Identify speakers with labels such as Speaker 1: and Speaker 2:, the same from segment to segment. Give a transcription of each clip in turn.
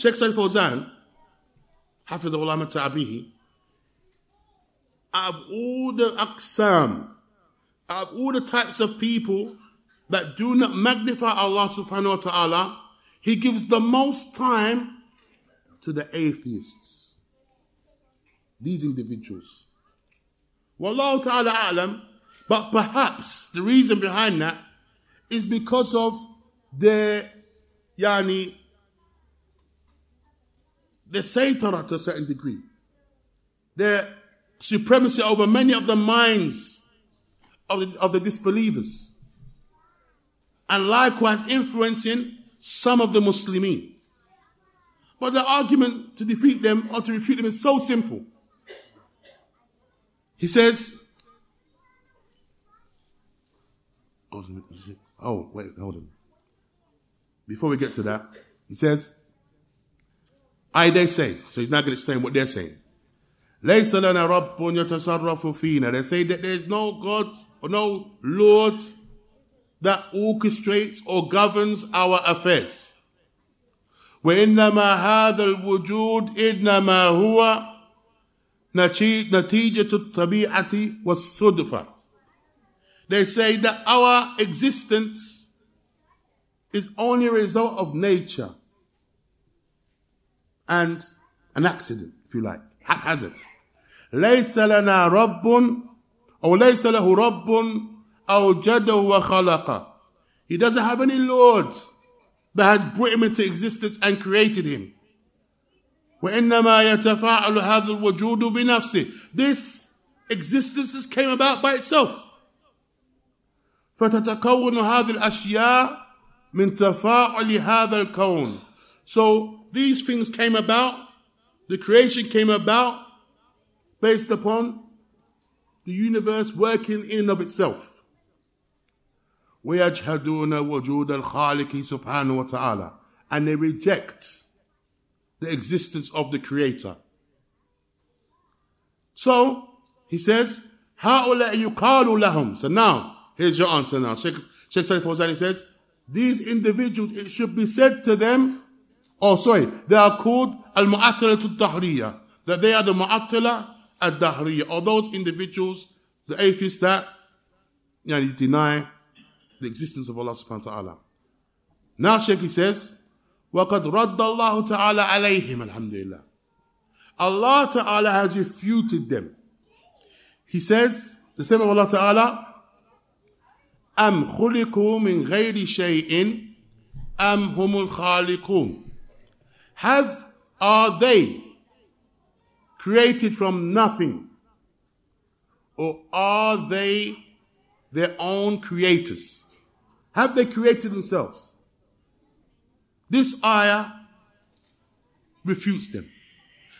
Speaker 1: Sheikh Salih Fawzan, Hafidhullah Ta'abihi, out of all the aqsam, out of all the types of people that do not magnify Allah subhanahu wa ta'ala, He gives the most time to the atheists. These individuals. Wallahu ta'ala a'lam, but perhaps the reason behind that is because of their, yani, their Satan to a certain degree. Their supremacy over many of the minds of the, of the disbelievers. And likewise influencing some of the Muslimin. But the argument to defeat them or to refute them is so simple. He says, Oh, wait, hold on. Before we get to that, he says, I they say, so he's not going to explain what they're saying. ليس لنا رب يتصرف فينا. They say that there's no God or no Lord that orchestrates or governs our affairs. وإنما هذا الوجود إنما هو نتيجة الطبيعة والصدفة. They say that our existence is only a result of nature and an accident, if you like, haphazard. ليس لنا رب أو ليس له رب أوجده وخلقه. He doesn't have any Lord that has brought him into existence and created him. وإنما يتفاعل هذا الوجود بنفسه. This existence just came about by itself. فتتكون هذه الأشياء من تفاعل هذا الكون. So these things came about, the creation came about based upon the universe working in and of itself. ويجحدون وجود الخالق سبحانه وتعالى and they reject the existence of the creator. So, he says, هؤلاء يقال لهم. So now, here's your answer now. Sheikh, Sheikh Salih Fawzani says, these individuals, it should be said to them, Oh, sorry, they are called al muattila dahriya that they are the muattila al dahriya or those individuals, the atheists that you know, deny the existence of Allah subhanahu wa ta'ala. Now Shaykh says, وَقَدْ رَدَّ اللَّهُ تَعَالَى عَلَيْهِمْ Alhamdulillah. Allah Ta'ala has refuted them. He says, the same of Allah Ta'ala, أَمْ خُلِقُوا مِنْ غَيْرِ شَيْءٍ أَمْ هُمُ الْخَالِقُونَ have, are they created from nothing? Or are they their own creators? Have they created themselves? This ayah refutes them.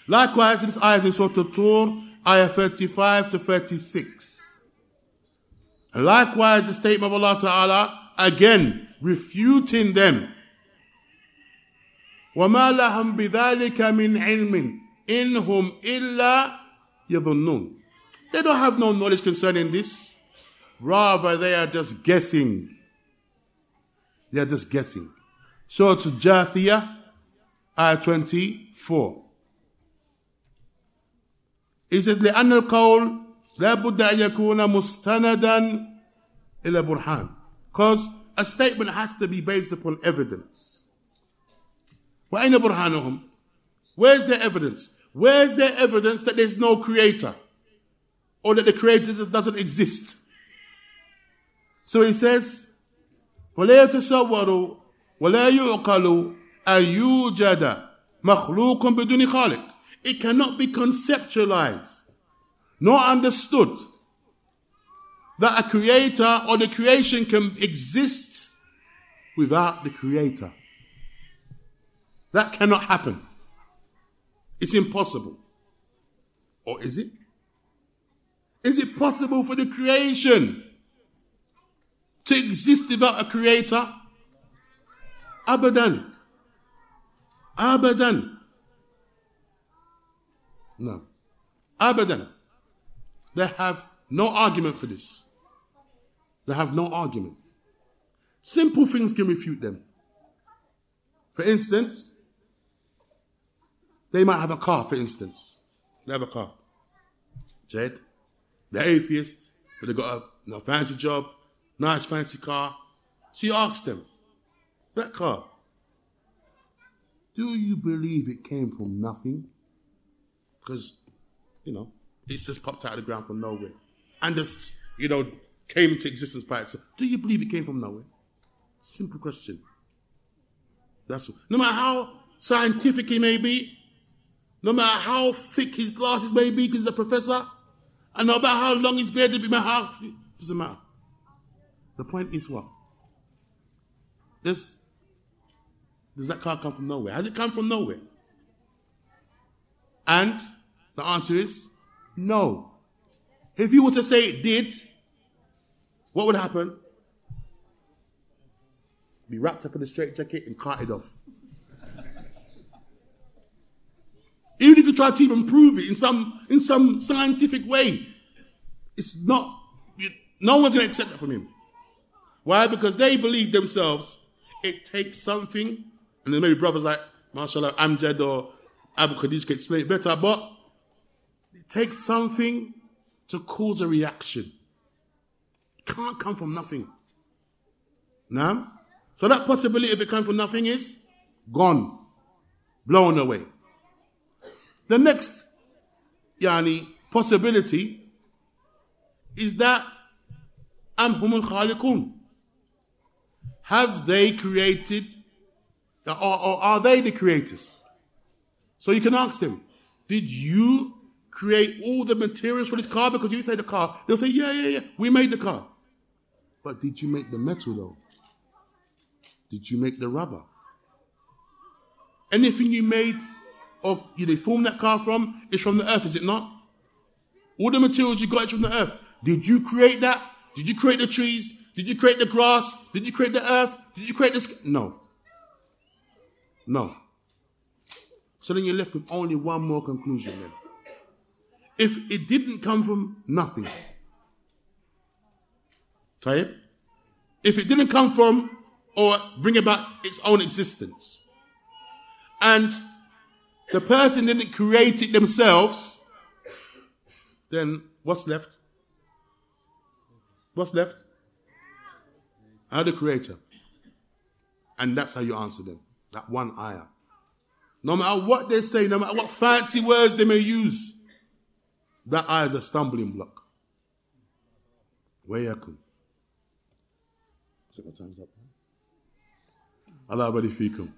Speaker 1: Likewise, this ayah is in Surah Tur, ayah 35 to 36. And likewise, the statement of Allah Ta'ala, again, refuting them. وَمَا لَهُمْ بِذَلِكَ مِنْ عِلْمٍ إِنْهُمْ إِلَّا يَظُنُّونَ They don't have no knowledge concerning this. Rather, they are just guessing. They are just guessing. So to Jathiyah, ayah 24. He says, لأن القول لابد أن يكون مستندا إلى برهان. Because a statement has to be based upon evidence. وأين برهانهم? Where's the evidence? Where's the evidence that there's no creator? Or that the creator doesn't exist? So he says, فلا يتصور ولا يعقل أن يوجد مخلوق بدون خالق. It cannot be conceptualized nor understood that a creator or the creation can exist without the creator. That cannot happen. It's impossible. Or is it? Is it possible for the creation to exist without a creator? Abadan. Abadan. No. Abadan. They have no argument for this. They have no argument. Simple things can refute them. For instance, They might have a car, for instance. They have a car. Jed, they're atheists, but they've got a fancy job, nice fancy car. So you ask them, that car, do you believe it came from nothing? Because, you know, it's just popped out of the ground from nowhere. And just, you know, came into existence by itself. Do you believe it came from nowhere? Simple question. That's all. No matter how scientific it may be, no matter how thick his glasses may be because he's a professor, and no matter how long his beard may be, how, doesn't matter. The point is what? This, does that car come from nowhere? Has it come from nowhere? And the answer is no. If you were to say it did, what would happen? Be wrapped up in a straitjacket and carted off. You try to even prove it in some in some scientific way, it's not. No one's going to accept that from him. Why? Because they believe themselves. It takes something, and then maybe brothers like Mashallah Amjad or Abu Khadeejah can explain it better, but it takes something to cause a reaction. It can't come from nothing. Now, so that possibility, if it comes from nothing, is gone, blown away. The next yani, possibility is that Am Humul Khaliqun. Have they created, or, or are they the creators? So you can ask them, did you create all the materials for this car? Because you say the car, they'll say, yeah, yeah, yeah, we made the car. But did you make the metal though? Did you make the rubber? Anything you made or you they formed that car from is from the earth, is it not? All the materials you got is from the earth. Did you create that? Did you create the trees? Did you create the grass? Did you create the earth? Did you create this? No. No. So then you're left with only one more conclusion then. If it didn't come from nothing, Tayyip, if it didn't come from or bring about its own existence, and the person didn't create it themselves, then what's left? What's left? Are the creator. And that's how you answer them. That one ayah. No matter what they say, no matter what fancy words they may use, that ayah is a stumbling block. You come? time's up. Allah fikum.